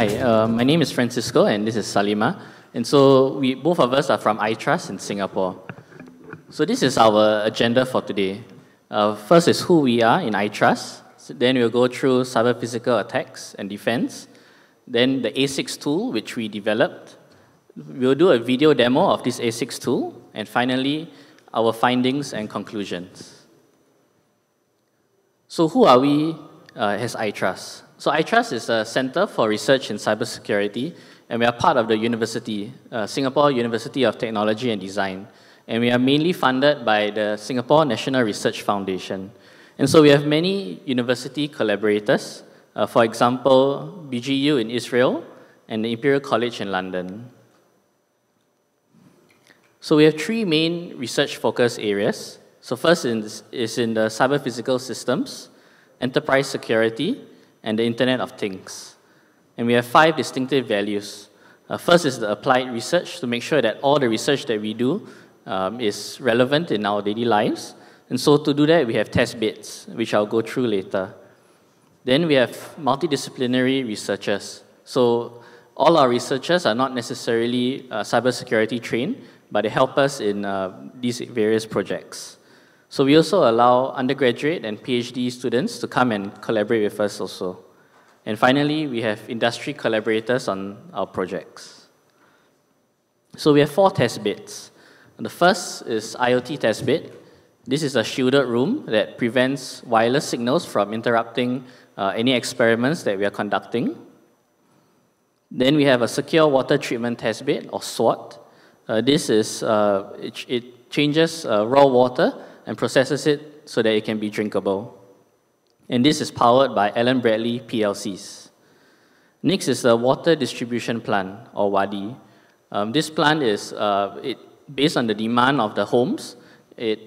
Hi, uh, my name is Francisco and this is Salimah. And so we both of us are from iTrust in Singapore. So this is our agenda for today. Uh, first is who we are in iTrust. So then we'll go through cyber physical attacks and defense. Then the A6 tool, which we developed. We'll do a video demo of this A6 tool. And finally, our findings and conclusions. So who are we uh, as iTrust? So iTrust is a center for research in cybersecurity, and we are part of the university, uh, Singapore University of Technology and Design. And we are mainly funded by the Singapore National Research Foundation. And so we have many university collaborators, uh, for example, BGU in Israel and the Imperial College in London. So we have three main research focus areas. So first is, in the cyber physical systems, enterprise security, and the Internet of Things. And we have five distinctive values. Uh, first is the applied research to make sure that all the research that we do um, is relevant in our daily lives. And so to do that, we have test beds, which I'll go through later. Then we have multidisciplinary researchers. So all our researchers are not necessarily uh, cybersecurity trained, but they help us in uh, these various projects. So we also allow undergraduate and PhD students to come and collaborate with us also. And finally, we have industry collaborators on our projects. So we have four test beds. The first is IoT test bed. This is a shielded room that prevents wireless signals from interrupting uh, any experiments that we are conducting. Then we have a secure water treatment test bed, or SWAT. Uh, this is, uh, it, it changes uh, raw water and processes it so that it can be drinkable. And this is powered by Allen Bradley PLCs. Next is the water distribution plant, or WADI. Um, this plant is uh, it, based on the demand of the homes. It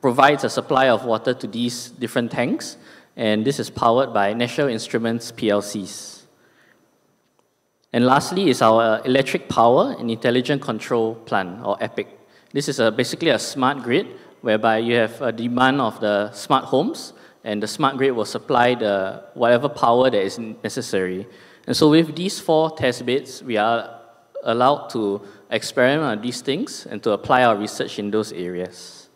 provides a supply of water to these different tanks, and this is powered by National Instruments PLCs. And lastly is our electric power and intelligent control plant, or EPIC. This is a, basically a smart grid whereby you have a demand of the smart homes, and the smart grid will supply the whatever power that is necessary. And so with these four test beds, we are allowed to experiment on these things and to apply our research in those areas.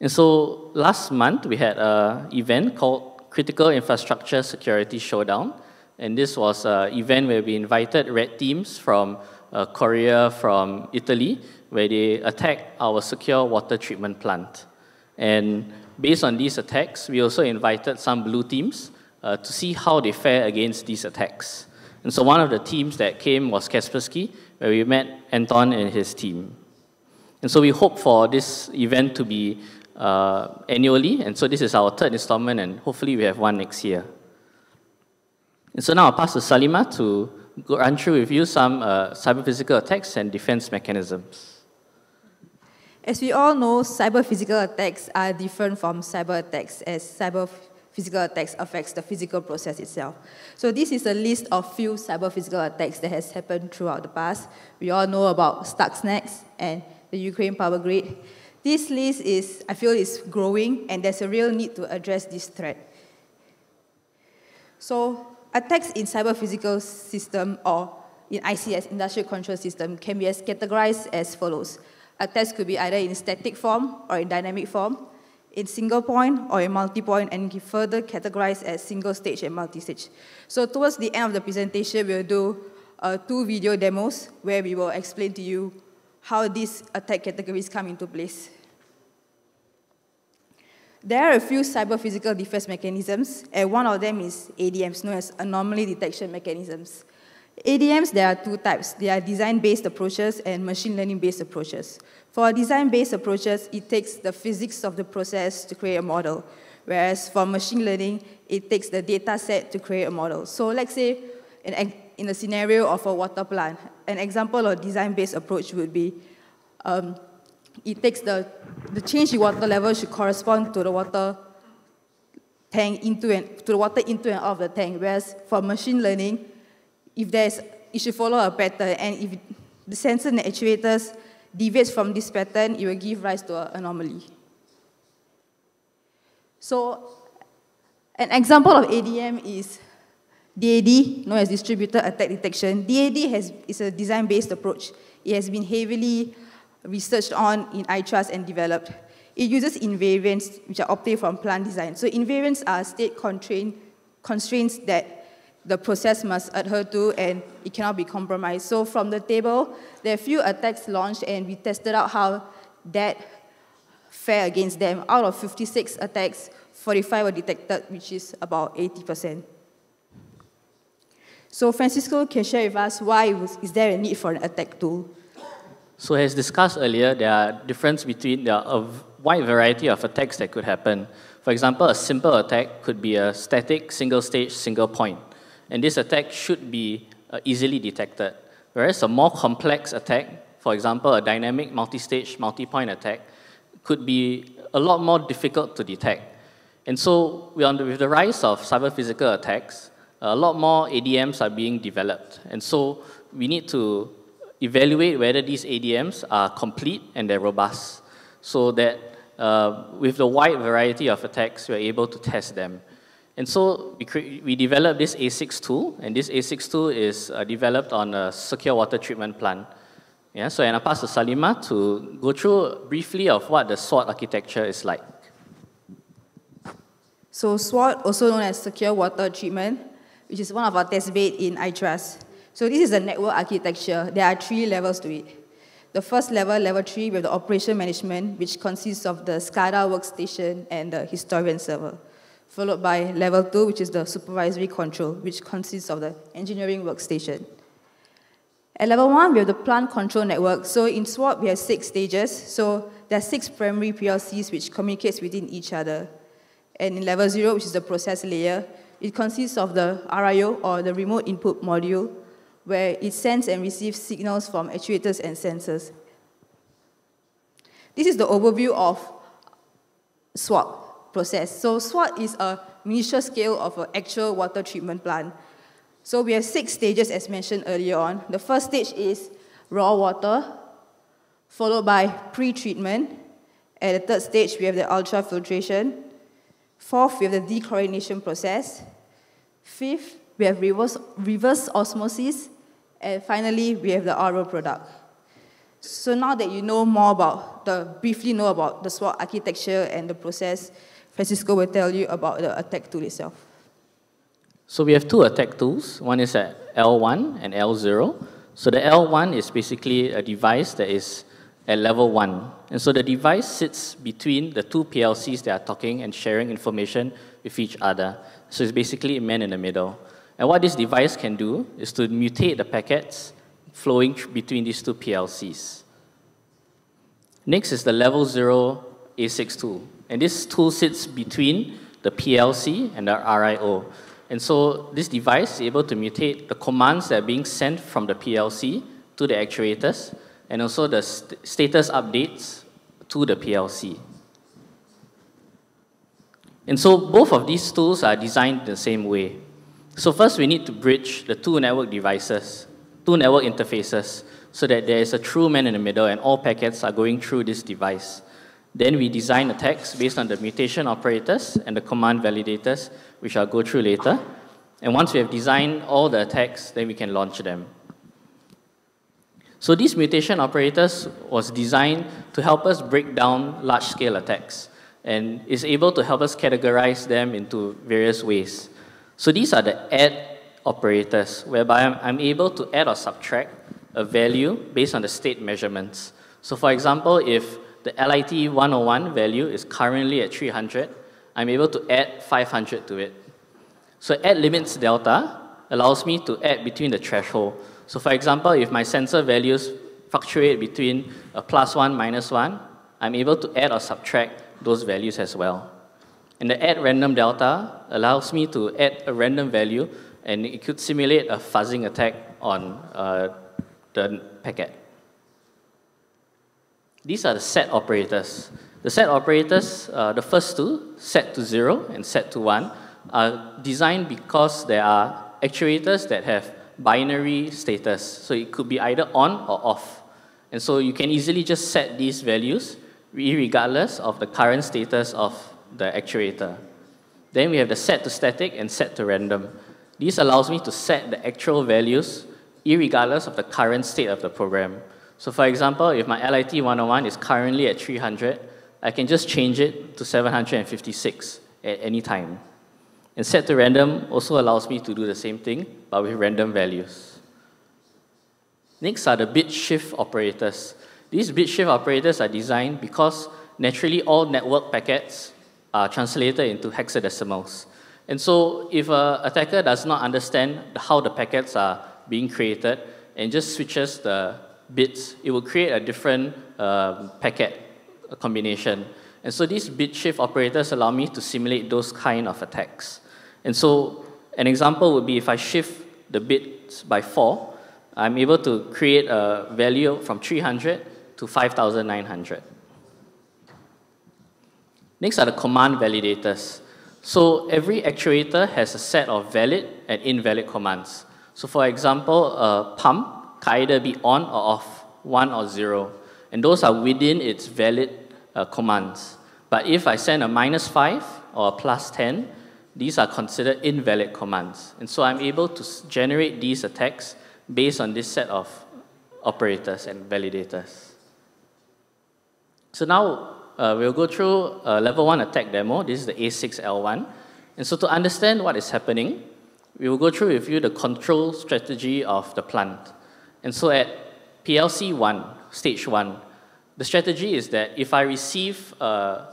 And so last month, we had an event called Critical Infrastructure Security Showdown. And this was an event where we invited red teams from uh, Korea, from Italy, where they attacked our secure water treatment plant. And based on these attacks, we also invited some blue teams uh, to see how they fare against these attacks. And so one of the teams that came was Kaspersky, where we met Anton and his team. And so we hope for this event to be uh, annually, and so this is our third installment, and hopefully we have one next year. And so now I'll pass to Salimah to run through with you some uh, cyber physical attacks and defense mechanisms. As we all know, cyber physical attacks are different from cyber attacks as cyber physical attacks affects the physical process itself. So this is a list of few cyber physical attacks that has happened throughout the past. We all know about Stuxnet and the Ukraine power grid. This list is, I feel, is growing and there's a real need to address this threat. So attacks in cyber physical system or in ICS, industrial control system, can be as categorized as follows. A test could be either in static form or in dynamic form, in single point or in multi-point, and further categorized as single stage and multi-stage. So towards the end of the presentation, we'll do uh, two video demos where we will explain to you how these attack categories come into place. There are a few cyber physical defense mechanisms, and one of them is ADMs, known as anomaly detection mechanisms. ADMs, there are two types. There are design-based approaches and machine learning-based approaches. For design-based approaches, it takes the physics of the process to create a model, whereas for machine learning, it takes the data set to create a model. So let's say in, in the scenario of a water plant, an example of design-based approach would be um, it takes the, the change in water level should correspond to the water tank into and, to the water into and out of the tank, whereas for machine learning, if there's, it should follow a pattern, and if the sensor and actuators deviates from this pattern, it will give rise to an anomaly. So an example of ADM is DAD, known as Distributed Attack Detection. DAD has, is a design-based approach. It has been heavily researched on in iTrust and developed. It uses invariants, which are obtained from plant design. So invariants are state constraints that the process must adhere to and it cannot be compromised. So from the table, there are a few attacks launched and we tested out how that fare against them. Out of 56 attacks, 45 were detected, which is about 80%. So Francisco can share with us why is there a need for an attack tool? So as discussed earlier, there are difference between there are a wide variety of attacks that could happen. For example, a simple attack could be a static, single stage, single point. And this attack should be uh, easily detected. Whereas a more complex attack, for example, a dynamic multi-stage, multi-point attack, could be a lot more difficult to detect. And so with the rise of cyber physical attacks, a lot more ADMs are being developed. And so we need to evaluate whether these ADMs are complete and they're robust so that uh, with the wide variety of attacks, we're able to test them. And so we, we developed this ASICS tool, and this ASICS tool is uh, developed on a secure water treatment plant. Yeah, so and I pass to Salimah to go through briefly of what the SWaT architecture is like. So SWaT, also known as Secure Water Treatment, which is one of our test bed in iTrust. So this is a network architecture. There are three levels to it. The first level, level three, we have the operation management, which consists of the SCADA workstation and the historian server. Followed by level two, which is the supervisory control, which consists of the engineering workstation. At level one, we have the plant control network. So in SWaT, we have six stages. So there are six primary PLCs which communicates within each other. And in level zero, which is the process layer, it consists of the RIO, or the remote input module, where it sends and receives signals from actuators and sensors. This is the overview of SWaT process. So SWaT is a miniature scale of an actual water treatment plant. So we have six stages as mentioned earlier on. The first stage is raw water, followed by pre-treatment. At the third stage, we have the ultrafiltration. Fourth, we have the dechlorination process. Fifth, we have reverse, reverse osmosis. And finally, we have the RO product. So now that you know more about the, briefly know about the SWaT architecture and the process, Francisco will tell you about the attack tool itself. So we have two attack tools. One is at L1 and L0. So the L1 is basically a device that is at level 1. And so the device sits between the two PLCs that are talking and sharing information with each other. So it's basically a man in the middle. And what this device can do is to mutate the packets flowing between these two PLCs. Next is the level 0 ASICS tool. And this tool sits between the PLC and the RIO. And so this device is able to mutate the commands that are being sent from the PLC to the actuators and also the st status updates to the PLC. And so both of these tools are designed the same way. So first we need to bridge the two network devices, two network interfaces, so that there is a true man in the middle and all packets are going through this device. Then we design attacks based on the mutation operators and the command validators, which I'll go through later. And once we have designed all the attacks, then we can launch them. So these mutation operators was designed to help us break down large-scale attacks and is able to help us categorize them into various ways. So these are the add operators, whereby I'm, I'm able to add or subtract a value based on the state measurements. So for example, if the LIT 101 value is currently at 300, I'm able to add 500 to it. So add limits delta allows me to add between the threshold. So for example, if my sensor values fluctuate between a plus 1, minus 1, I'm able to add or subtract those values as well. And the add random delta allows me to add a random value and it could simulate a fuzzing attack on uh, the packet. These are the set operators. The set operators, uh, the first two, set to zero and set to one, are designed because there are actuators that have binary status. So it could be either on or off. And so you can easily just set these values regardless of the current status of the actuator. Then we have the set to static and set to random. This allows me to set the actual values regardless of the current state of the program. So for example, if my LIT 101 is currently at 300, I can just change it to 756 at any time. And set to random also allows me to do the same thing, but with random values. Next are the bit shift operators. These bit shift operators are designed because naturally all network packets are translated into hexadecimals. And so if an attacker does not understand how the packets are being created and just switches the bits, it will create a different uh, packet combination. And so these bit shift operators allow me to simulate those kind of attacks. And so an example would be if I shift the bits by 4, I'm able to create a value from 300 to 5,900. Next are the command validators. So every actuator has a set of valid and invalid commands. So for example, a pump either be on or off, 1 or 0. And those are within its valid uh, commands. But if I send a minus 5 or a plus 10, these are considered invalid commands. And so I'm able to generate these attacks based on this set of operators and validators. So now uh, we'll go through a level 1 attack demo. This is the A6L1. And so to understand what is happening, we will go through with you the control strategy of the plant. And so at PLC 1, stage 1, the strategy is that if I receive uh,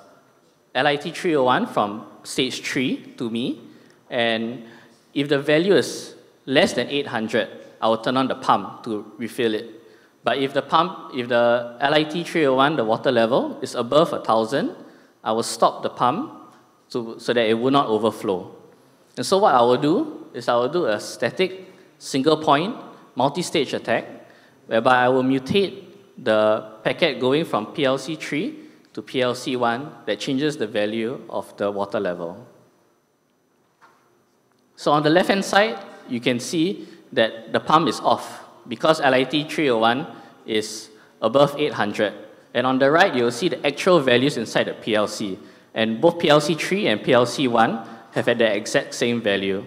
a LIT 301 from stage 3 to me, and if the value is less than 800, I will turn on the pump to refill it. But if the pump, if the LIT 301, the water level, is above 1,000, I will stop the pump so that it will not overflow. And so what I will do is I will do a static single point multi-stage attack whereby I will mutate the packet going from PLC 3 to PLC 1 that changes the value of the water level. So on the left-hand side, you can see that the pump is off because LIT 301 is above 800. And on the right, you'll see the actual values inside the PLC. And both PLC 3 and PLC 1 have had the exact same value.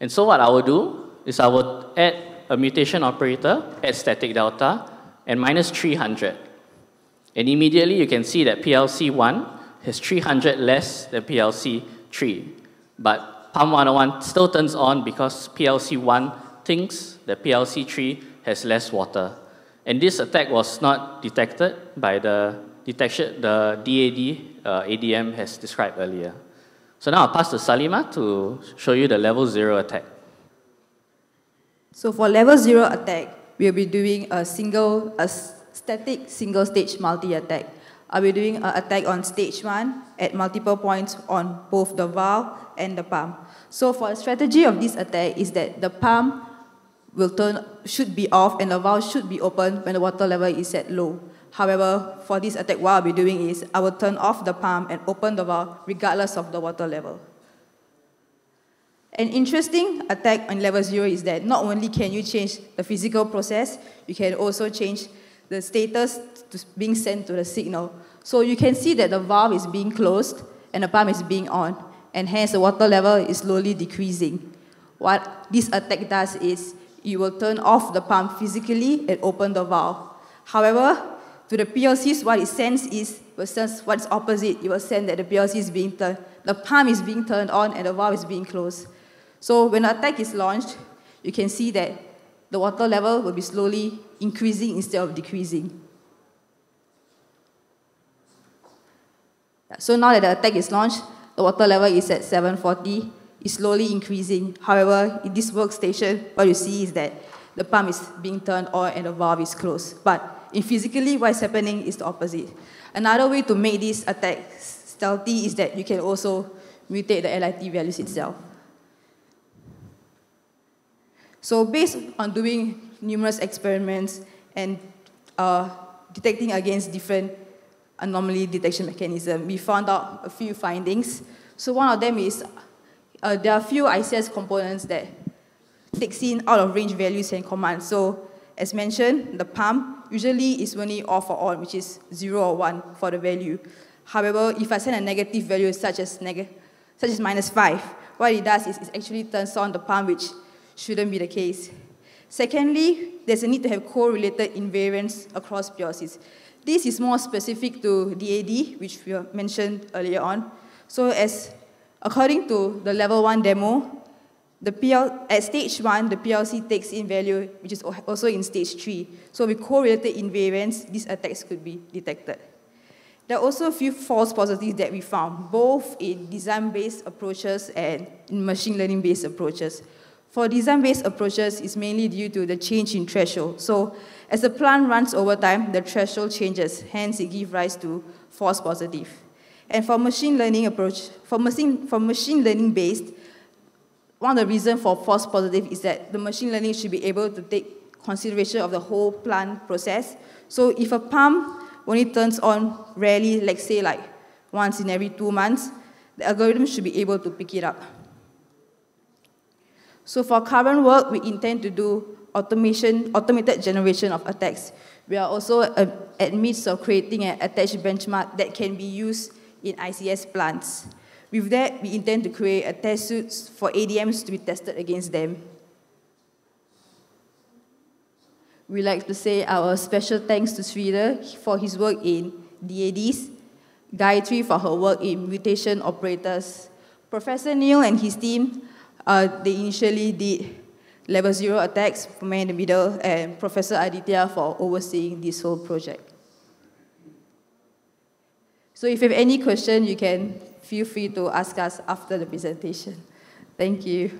And so what I will do is I will add a mutation operator, add static delta, and minus 300. And immediately you can see that PLC 1 has 300 less than PLC 3. But pump 101 still turns on because PLC 1 thinks that PLC 3 has less water. And this attack was not detected by the detection the DAD uh, ADM has described earlier. So now I'll pass to Salimah to show you the level zero attack. So for level zero attack, we'll be doing a single, a static single stage multi-attack. I'll be doing an attack on stage one at multiple points on both the valve and the pump. So for the strategy of this attack is that the pump will turn, should be off and the valve should be open when the water level is at low. However, for this attack, what I'll be doing is I will turn off the pump and open the valve regardless of the water level. An interesting attack on level zero is that not only can you change the physical process, you can also change the status being sent to the signal. So you can see that the valve is being closed and the pump is being on, and hence the water level is slowly decreasing. What this attack does is you will turn off the pump physically and open the valve. However, to the PLCs, what it sends is versus what's opposite. It will send that the PLC is being turned, the pump is being turned on and the valve is being closed. So when the attack is launched, you can see that the water level will be slowly increasing instead of decreasing. So now that the attack is launched, the water level is at 740, it's slowly increasing. However, in this workstation, what you see is that the pump is being turned on and the valve is closed. But in physically, what's happening is the opposite. Another way to make this attack stealthy is that you can also mutate the LIT values itself. So based on doing numerous experiments and uh, detecting against different anomaly detection mechanism, we found out a few findings. So one of them is uh, there are a few ICS components that takes in out of range values and commands. So as mentioned, the pump usually is only off or on, which is 0 or 1 for the value. However, if I send a negative value such as, neg such as minus 5, what it does is it actually turns on the pump, which shouldn't be the case. Secondly, there's a need to have correlated invariants across PLCs. This is more specific to DAD, which we mentioned earlier on. So as according to the level one demo, the PL, at stage one, the PLC takes in value, which is also in stage three. So with correlated invariants, these attacks could be detected. There are also a few false positives that we found, both in design-based approaches and in machine learning-based approaches. For design-based approaches, it's mainly due to the change in threshold. So as the plant runs over time, the threshold changes, hence it gives rise to false positive. And for machine learning approach, for machine, for machine learning based, one of the reasons for false positive is that the machine learning should be able to take consideration of the whole plant process. So if a pump only turns on rarely, like say like once in every two months, the algorithm should be able to pick it up. So for current work, we intend to do automation, automated generation of attacks. We are also uh, at midst of creating an attack benchmark that can be used in ICS plants. With that, we intend to create a test suits for ADMs to be tested against them. We like to say our special thanks to Sridhar for his work in DADs, Gayatri for her work in mutation operators. Professor Neil and his team, uh, they initially did level zero attacks for man in the middle, and Professor Aditya for overseeing this whole project. So if you have any question, you can feel free to ask us after the presentation. Thank you.